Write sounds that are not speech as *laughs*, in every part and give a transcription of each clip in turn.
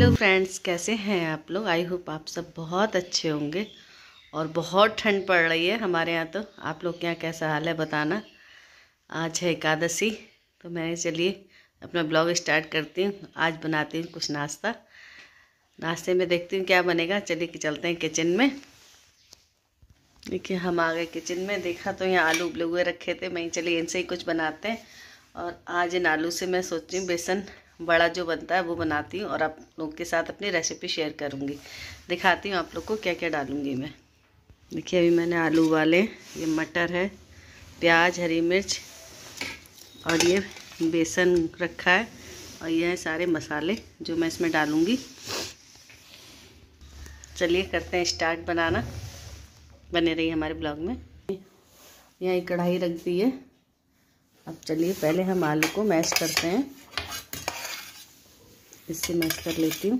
Hello friends, कैसे हैं आप लोग? आई होप आप सब बहुत अच्छे होंगे और बहुत ठंड पड़ रही है हमारे यहाँ तो। आप लोग के यहाँ कैसा हाल है बताना। आज है एकादशी तो मैं चलिए अपना ब्लॉग स्टार्ट करती हूँ। आज बनाती हूँ कुछ नाश्ता। नाश्ते में देखती हूँ क्या बनेगा। चलिए कि चलते हैं किचन में। देखिए, हम आ गए किचन में। देखा तो यहाँ आलू उबले हुए रखे थे। मैं चलिए इनसे ही कुछ बनाते हैं। और आज इन आलू से मैं सोच रही हूँ बेसन बड़ा जो बनता है वो बनाती हूँ और आप लोग के साथ अपनी रेसिपी शेयर करूँगी। दिखाती हूँ आप लोग को क्या क्या डालूँगी मैं। देखिए, अभी मैंने आलू वाले ये मटर है, प्याज, हरी मिर्च और ये बेसन रखा है और ये है सारे मसाले जो मैं इसमें डालूँगी। चलिए करते हैं स्टार्ट बनाना। बने रही हमारे ब्लॉग में। यहाँ एक कढ़ाई रख दी है। अब चलिए, पहले हम आलू को मैश करते हैं। इससे मैश कर लेती हूँ।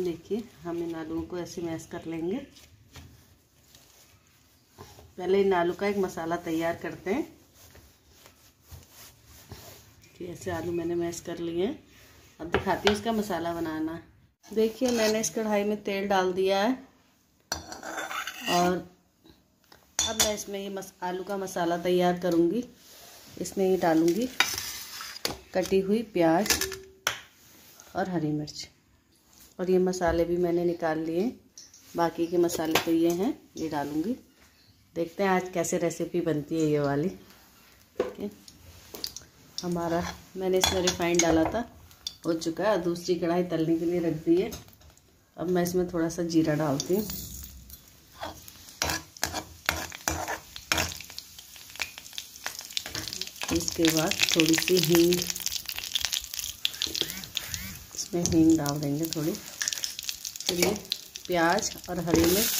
देखिए, हम इन आलूओं को ऐसे मैश कर लेंगे। पहले इन आलू का एक मसाला तैयार करते हैं। कि ऐसे आलू मैंने मैश कर लिए हैं। अब दिखाती हूँ इसका मसाला बनाना। देखिए, मैंने इस कढ़ाई में तेल डाल दिया है। और अब मैं इसमें ये मस, आलू का मसाला तैयार करूँगी। इसमें ये डालूँगी। कटी हुई प्याज और हरी मिर्च। और ये मसाले भी मैंने निकाल लिए। बाकी के मसाले तो ये हैं, ये डालूँगी। देखते हैं आज कैसे रेसिपी बनती है ये वाली। ठीक हमारा, मैंने इसमें रिफाइंड डाला था, हो चुका है। दूसरी कढ़ाई तलने के लिए रख दी है। अब मैं इसमें थोड़ा सा जीरा डालती हूँ। इसके बाद थोड़ी सी हींग इसमें हींग डाल देंगे थोड़ी। फिर ये प्याज और हरी मिर्च।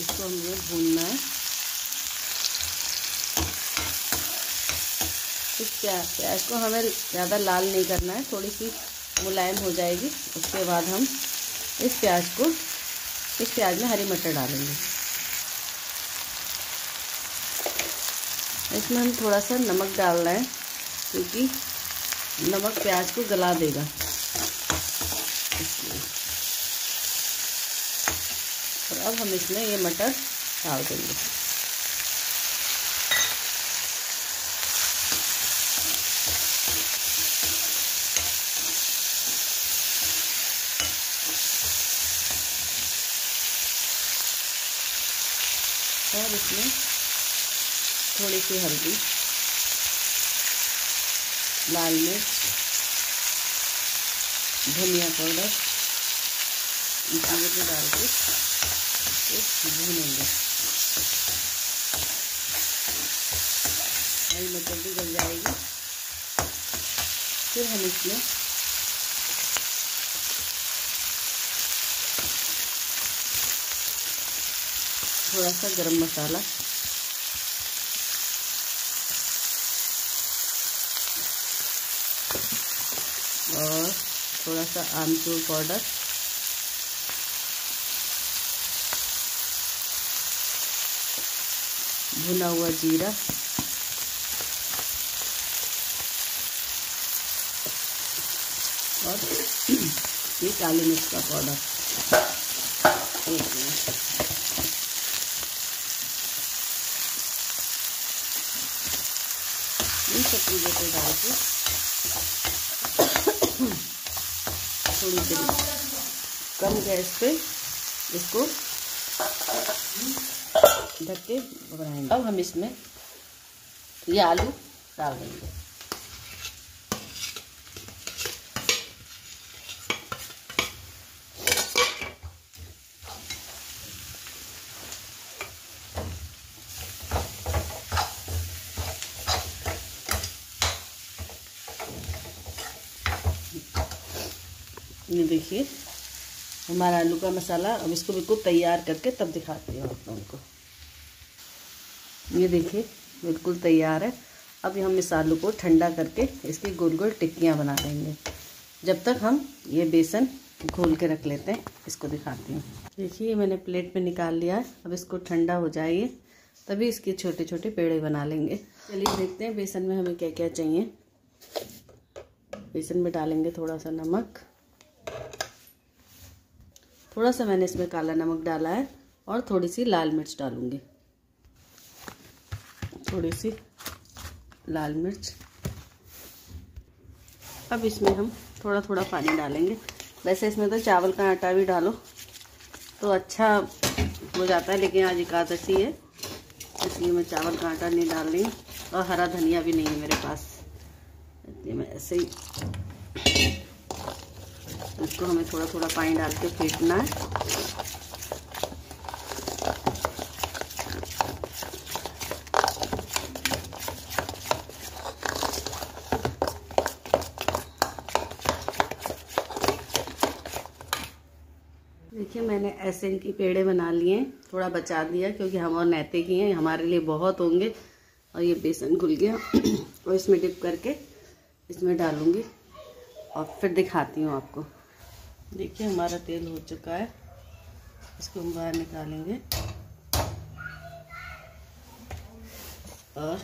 इसको हम हमें भूनना है। इस प्याज प्याज को हमें ज़्यादा लाल नहीं करना है, थोड़ी सी मुलायम हो जाएगी। उसके बाद हम इस प्याज को, इस प्याज में हरी मटर डालेंगे। इसमें हम थोड़ा सा नमक डाल रहे हैं, क्योंकि नमक प्याज को गला देगा। और अब हम इसमें ये मटर डाल देंगे। और इसमें थोड़ी सी हल्दी, लाल मिर्च, धनिया पाउडर को डाल के इसको भूनेंगे। हरी मटर भी गल जाएगी। फिर हम इसमें थोड़ा सा गरम मसाला और थोड़ा सा आमचूर पाउडर। भुना हुआ जीरा। और ये काली मिर्च का पाउडर। इन सब चीज़ों को डाल के थोड़ी देर कम गैस पे इसको ढक के बनाएँगे। अब हम इसमें ये आलू डाल देंगे। ये देखिए। हमारा आलू का मसाला, अब इसको बिल्कुल तैयार करके तब दिखाती हूँ आप लोगों को। ये देखिए, बिल्कुल तैयार है। अब हम इस आलू को ठंडा करके इसकी गोल गोल टिक्कियाँ बना देंगे। जब तक हम ये बेसन घोल के रख लेते हैं, इसको दिखाती हूँ। देखिए मैंने प्लेट में निकाल लिया है। अब इसको ठंडा हो जाइए तभी इसके छोटे छोटे पेड़े बना लेंगे। चलिए देखते हैं बेसन में हमें क्या क्या चाहिए। बेसन में डालेंगे थोड़ा सा नमक। थोड़ा सा मैंने इसमें काला नमक डाला है और थोड़ी सी लाल मिर्च डालूँगी। थोड़ी सी लाल मिर्च। अब इसमें हम थोड़ा थोड़ा पानी डालेंगे। वैसे इसमें तो चावल का आटा भी डालो तो अच्छा हो जाता है, लेकिन आज एकादशी है, इसलिए मैं चावल का आटा नहीं डाल रही और हरा धनिया भी नहीं है मेरे पास। इसलिए मैं ऐसे ही इसको हमें थोड़ा थोड़ा पानी डाल के फेंटना है। देखिए, मैंने ऐसे इनकी पेड़े बना लिए थोड़ा बचा दिया क्योंकि हम और नैते की हैं, हमारे लिए बहुत होंगे और ये बेसन घुल गया। और इसमें डिप करके इसमें डालूँगी। और फिर दिखाती हूँ आपको। देखिए हमारा तेल हो चुका है। इसको हम बाहर निकालेंगे। और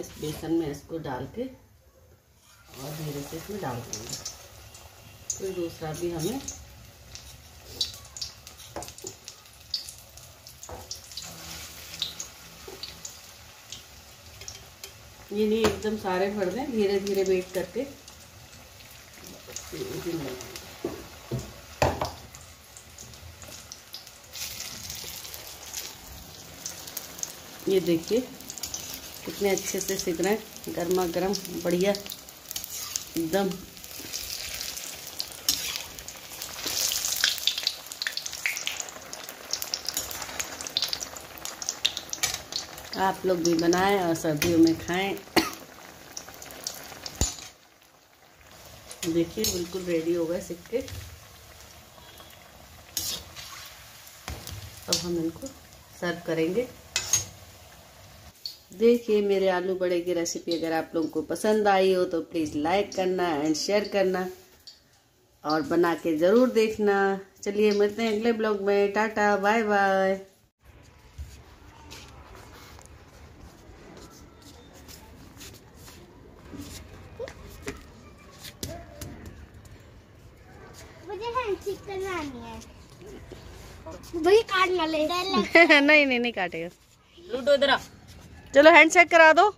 इस बेसन में इसको डाल के और धीरे से इसमें डाल देंगे। फिर दूसरा भी हमें ये नहीं, एकदम सारे भर दें धीरे धीरे वेट करके। ये देखिए, कितने अच्छे से सीख रहे हैं। गर्मा गर्म, बढ़िया, एकदम। आप लोग भी बनाएँ और सर्दियों में खाएँ। देखिए, बिल्कुल रेडी हो गए सिक्के अब हम इनको सर्व करेंगे। देखिए मेरे आलू बड़े की रेसिपी अगर आप लोगों को पसंद आई हो तो प्लीज़ लाइक करना एंड शेयर करना और बना के ज़रूर देखना। चलिए मिलते हैं अगले ब्लॉग में। टाटा बाय बाय भाई काट ना ले। *laughs* नहीं नहीं नहीं काटेगा। लूडो इधर चलो हैंड करा दो।